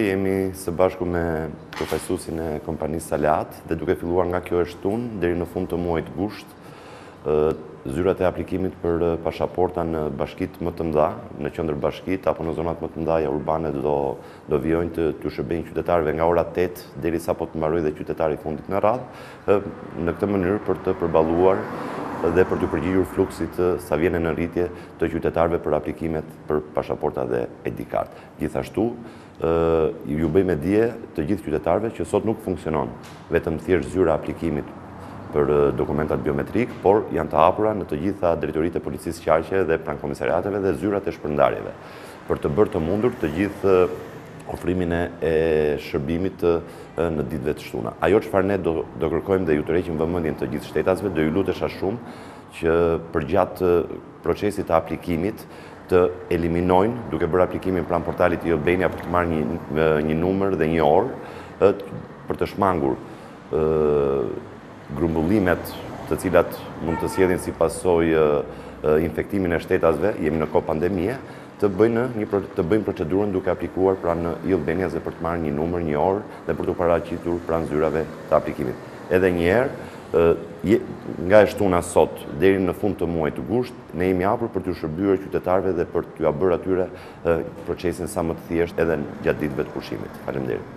Jemi së bashku me përfaqësuesin e kompanisë Aleat dhe duke filluar nga kjo e shtunë deri në fund të muajit gusht, zyrat e aplikimit për pashaporta në bashkitë më të mdha, në qendër bashkitë, apo në zonat më të mdha urbane do do vijojnë t'u shërbejnë qytetarëve nga ora 8 derisa po të mbarojë dhe qytetari i fundit në radhë. në këtë mënyrë për të përballuar dhe për t'iu përgjigjur fluksit sa vjen e në rritje të qytetarëve për aplikimet për pashaporta dhe ID kartë. Gjithashtu, ju bëjmë me dije të gjithë qytetarëve që sot nuk funksionon vetëm thjesht zyra e aplikimit për dokumentat biometrikë, por janë të hapura në të gjitha drejtoritë e policisë qarqe dhe pranë komisariateve dhe zyrat e shpërndarjeve, për të bërë të mundur të gjithë ofrimin e shërbimit ditëve të shtuna. Ajo çfarë ne do kërkojmë dhe ju tërheqim vëmendjen të gjithë shtetasve, do ju lutesha shumë që përgjatë procesit të aplikimit të eliminojnë, duke bërë aplikimin pranë portalit e-Albania për të marrë një numër dhe një orë për të shmangur ë grumbullimet të cilat mund të sjellin si pasojë infektimin e shtetasve, jemi në kohë pandemie, të bëjnë një të bëjnë procedurën duke aplikuar pranë e-Albanias e për të marrë një numër, një orë dhe për t'u paraqitur pranë zyrave të aplikimit. Edhe një herë, nga e shtuna sot deri në fund të muajit gusht, ne jemi hapur për t'u shërbyer qytetarëve dhe për t'ua bërë atyre procesin sa më të thjeshtë edhe gjatë ditëve të pushimit. Faleminderit.